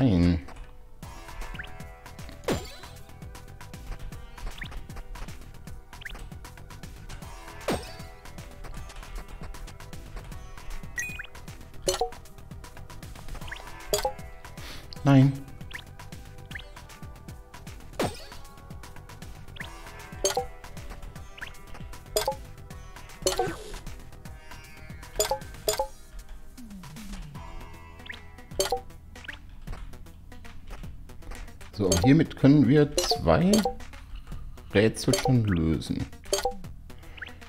Nein. So, hiermit können wir zwei Rätsel schon lösen.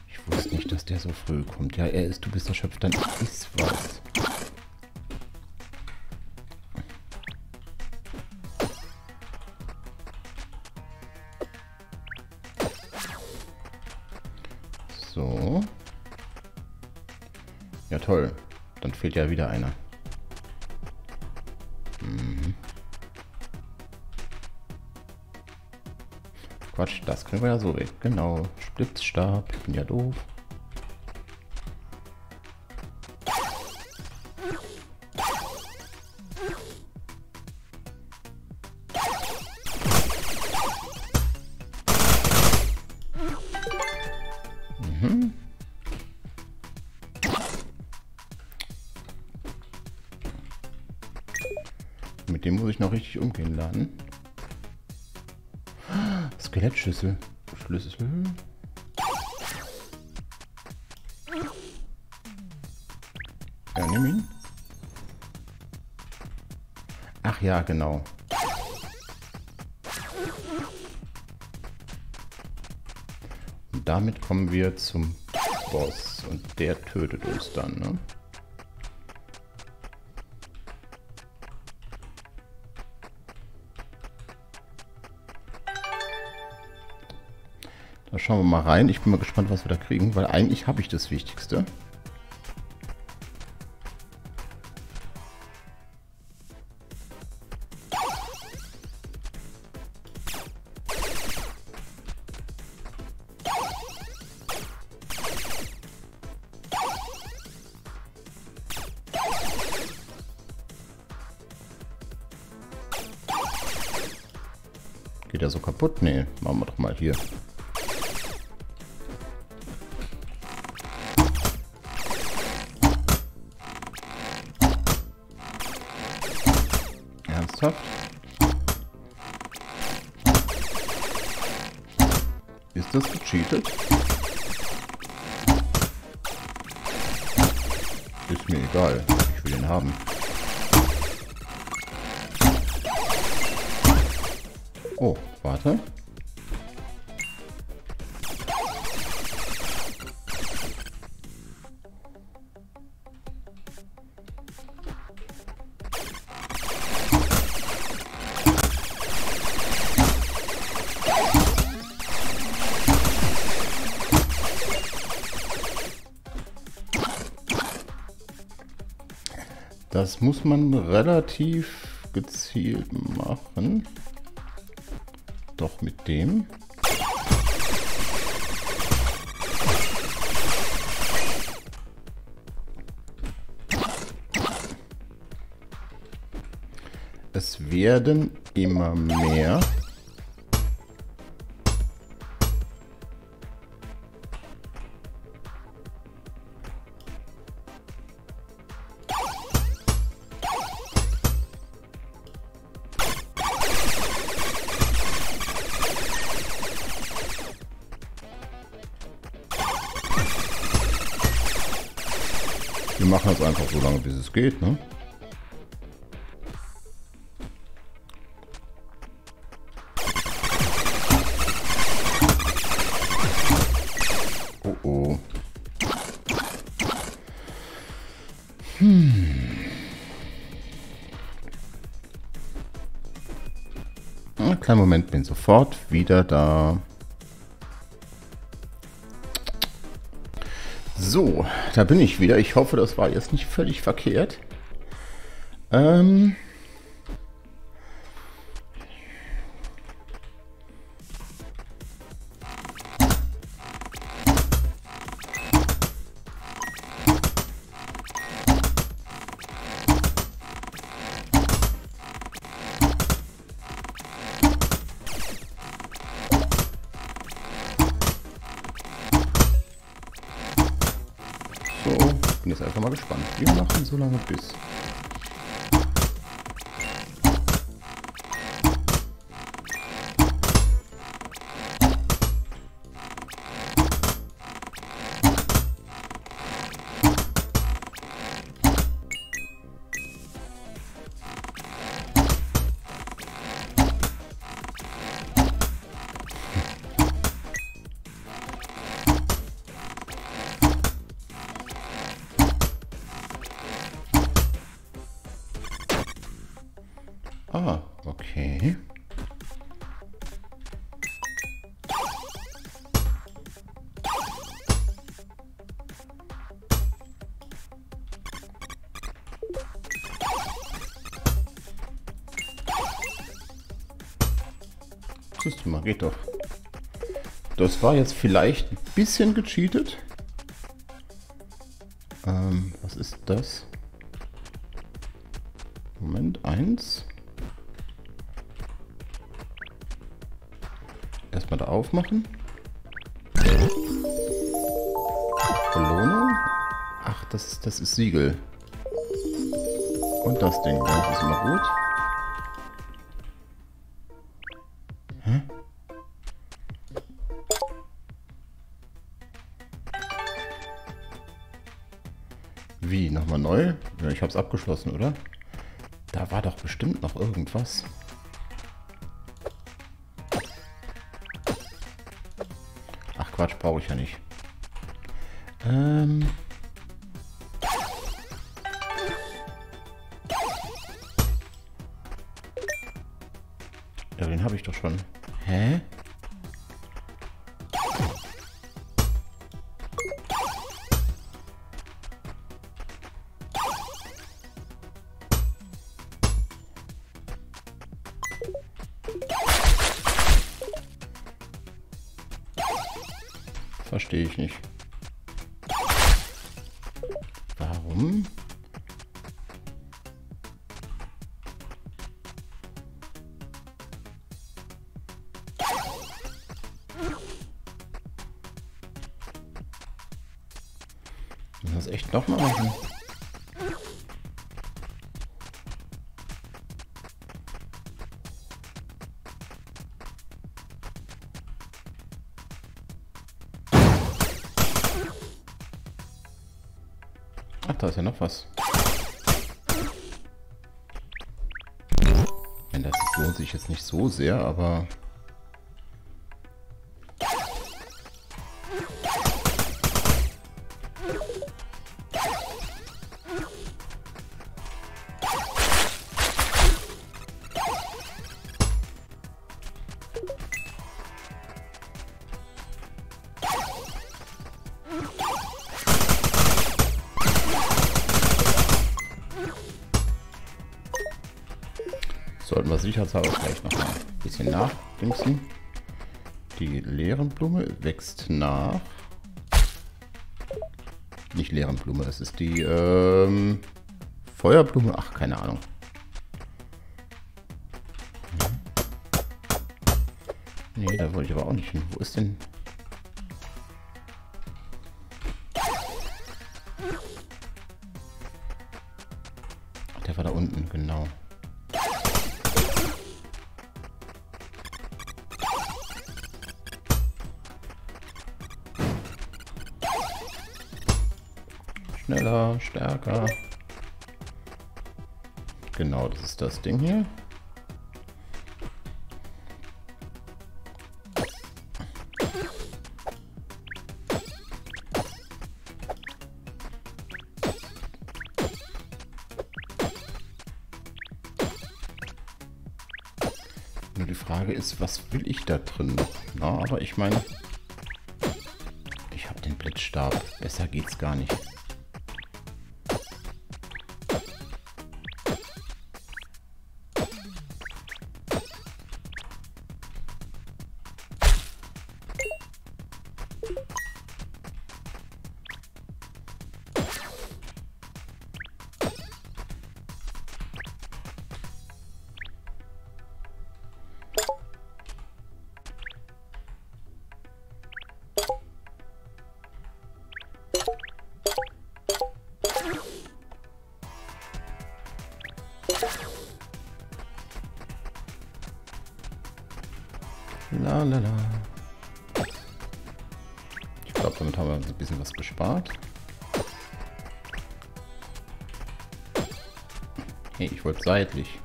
Ich wusste nicht, dass der so früh kommt. Ja, er ist, du bist erschöpft, dann ist was. So. Ja, toll. Dann fehlt ja wieder einer. Quatsch, das kriegen wir ja so weg. Genau. Splitzstab. Ich bin ja doof. Mhm. Mit dem muss ich noch richtig umgehen lernen. Skelettschlüssel. Schlüssel. Ja, nimm ihn. Ach ja, genau. Und damit kommen wir zum Boss. Und der tötet uns dann, ne? Schauen wir mal rein. Ich bin mal gespannt, was wir da kriegen, weil eigentlich habe ich das Wichtigste. Geht er so kaputt? Nee, machen wir doch mal hier. Gecheatet? Ist mir egal. Ich will ihn haben. Oh, warte. Das muss man relativ gezielt machen. Doch mit dem. Es werden immer mehr. Geht, ne? Oh oh. Hm. Einen kleinen Moment, bin sofort wieder da. So, da bin ich wieder. Ich hoffe, das war jetzt nicht völlig verkehrt. Ähm jetzt einfach mal gespannt. Wir machen so lange bis. Du mal, geht doch. Das war jetzt vielleicht ein bisschen gecheatet. Ähm, was ist das? Moment, eins. Erstmal da aufmachen. Belohnung. Ach, das, das ist Siegel. Und das Ding, das ist immer gut. Ich hab's abgeschlossen, oder? Da war doch bestimmt noch irgendwas. Ach Quatsch, brauche ich ja nicht. Ähm... Ja, den habe ich doch schon. Hä? Verstehe ich nicht. Warum? Das echt nochmal machen? Ist ja noch was. Wenn das lohnt sich jetzt nicht so sehr, aber... sicherheitshalber gleich noch mal ein bisschen nachdingsen. Die Leerenblume wächst nach. Nicht Leerenblume, es ist die ähm, Feuerblume. Ach, keine Ahnung. Nee, da wollte ich aber auch nicht hin. Wo ist denn... stärker. Genau, das ist das Ding hier. Nur die Frage ist, was will ich da drin? Na, aber ich meine, ich habe den Blitzstab. Besser geht's gar nicht. La la la. Ich glaube, damit haben wir uns ein bisschen was gespart. Hey, ich wollte seitlich.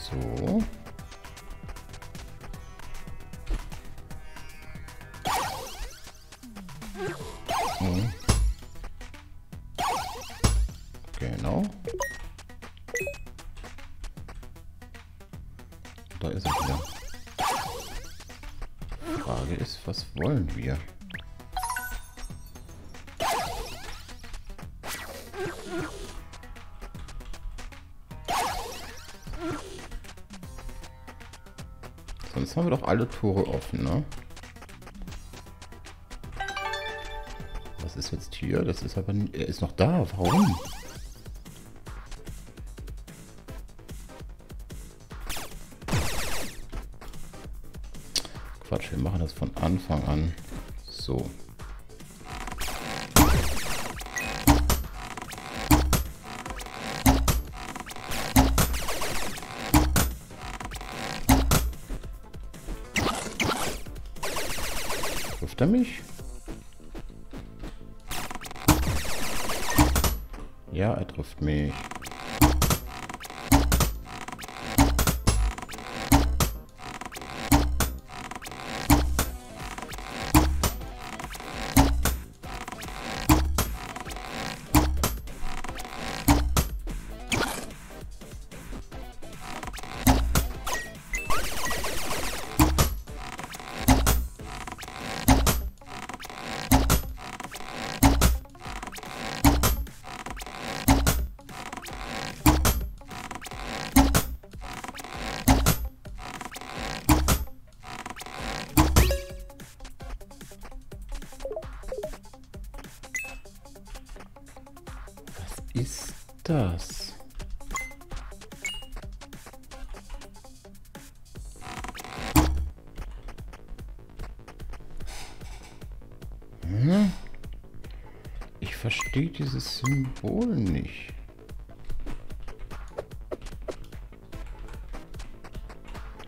So. Hm. Genau. Da ist er wieder. Was wollen wir? Sonst haben wir doch alle Tore offen, ne? Was ist jetzt hier? Das ist aber... Er ist noch da. Warum? Quatsch, wir machen das von Anfang an. So. Trifft er mich? Ja, er trifft mich. Das? Hm? Ich verstehe dieses Symbol nicht.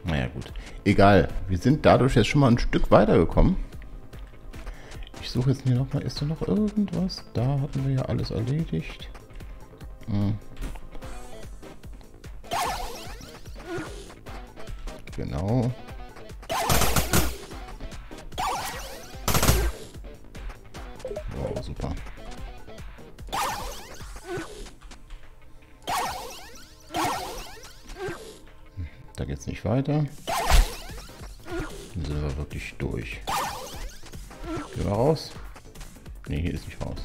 Naja gut. Egal. Wir sind dadurch jetzt schon mal ein Stück weitergekommen. Ich suche jetzt hier nochmal. Ist da noch irgendwas? Da hatten wir ja alles erledigt. Hm. Genau. Wow, super. Da geht's nicht weiter. Dann sind wir wirklich durch. Gehen wir raus. Ne, hier ist nicht raus.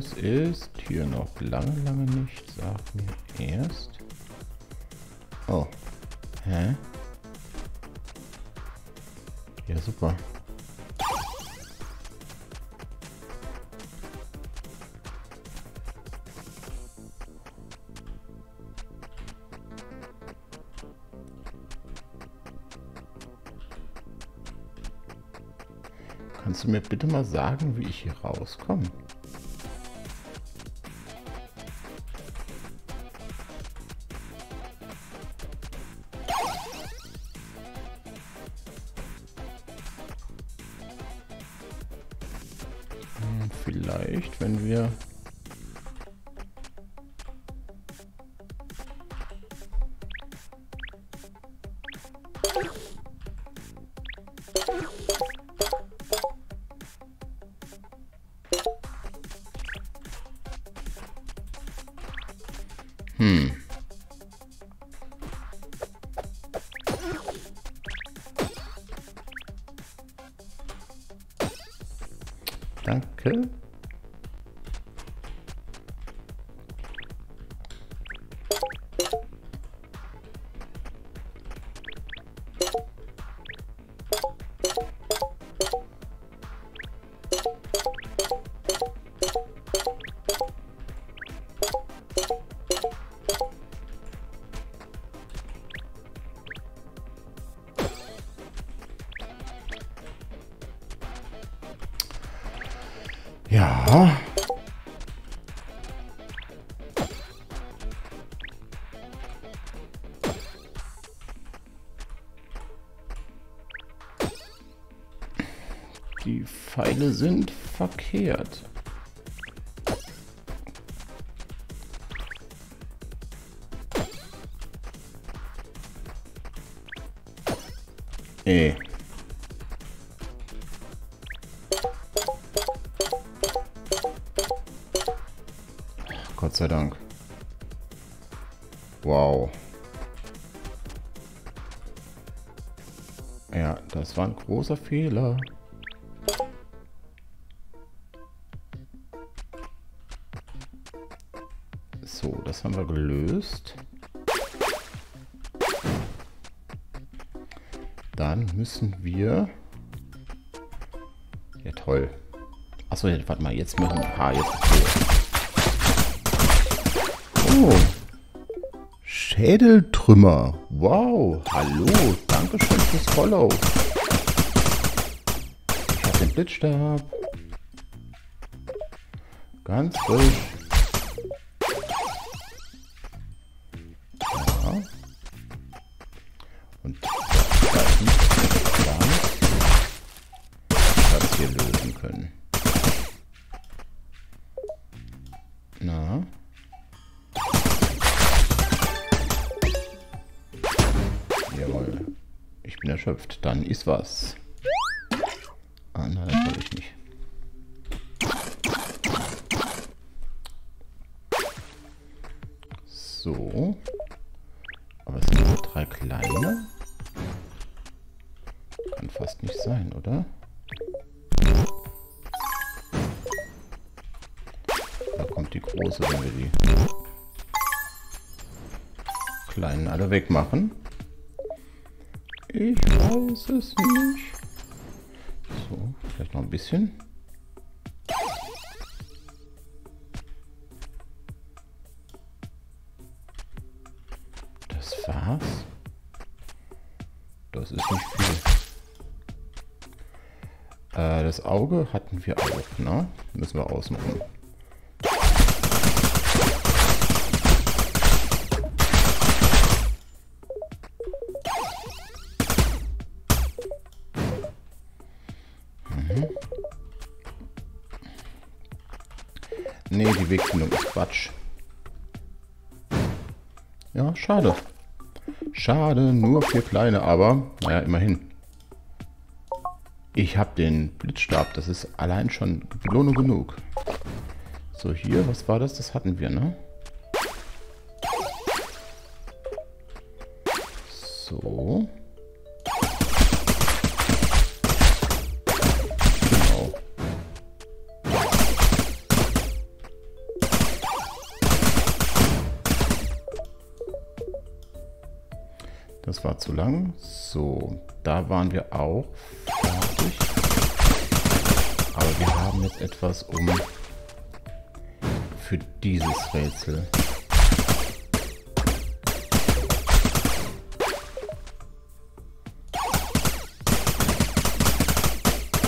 Raus ist hier noch lange, lange nicht. Sag mir erst. Oh. Hä? Ja, super. Kannst du mir bitte mal sagen, wie ich hier rauskomme? Hm. Danke. Ja. Die Pfeile sind verkehrt. Ey. Gott sei Dank. Wow. Ja, das war ein großer Fehler. So, das haben wir gelöst. Dann müssen wir... Ja, toll. Achso, warte mal, jetzt müssen wir... Ah, jetzt... Oh. Schädeltrümmer. Wow. Hallo. Dankeschön fürs Follow. Ich habe den Blitzstab. Ganz frisch. Dann ist was. Ah, nein, das will ich nicht. So. Aber es sind nur drei kleine. Kann fast nicht sein, oder? Da kommt die große, wenn wir die kleinen alle wegmachen. Ich weiß es nicht. So, vielleicht noch ein bisschen. Das war's. Das ist nicht viel. Äh, das Auge hatten wir auch, ne? Müssen wir ausmachen. Quatsch. Ja, schade. Schade, nur vier kleine, aber naja, immerhin. Ich habe den Blitzstab, das ist allein schon Belohnung genug. So, hier, was war das? Das hatten wir, ne? So. Zu lang. So, da waren wir auch fertig. Aber wir haben jetzt etwas um für dieses Rätsel.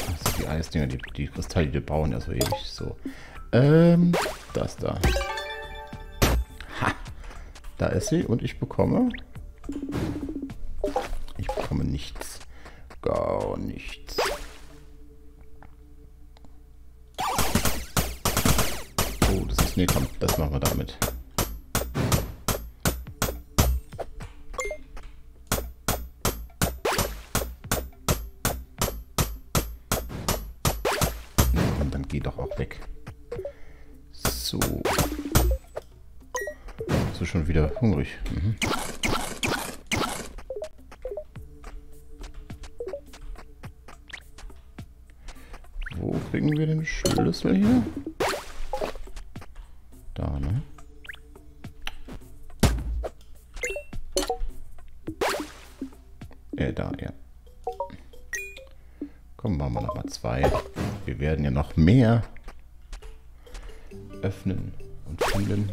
Also die Eisdinger, die, die Kristalle, die bauen ja so ewig so. Ähm, das da. Ha! Da ist sie und ich bekomme ich bekomme nichts. Gar nichts. Oh, das ist... Nee, komm, das machen wir damit. Nee, dann geh doch auch weg. So. Du schon wieder hungrig? Mhm. Kriegen wir den Schlüssel hier? Da, ne? Äh, da, ja. Komm, machen wir nochmal zwei. Wir werden ja noch mehr öffnen und finden.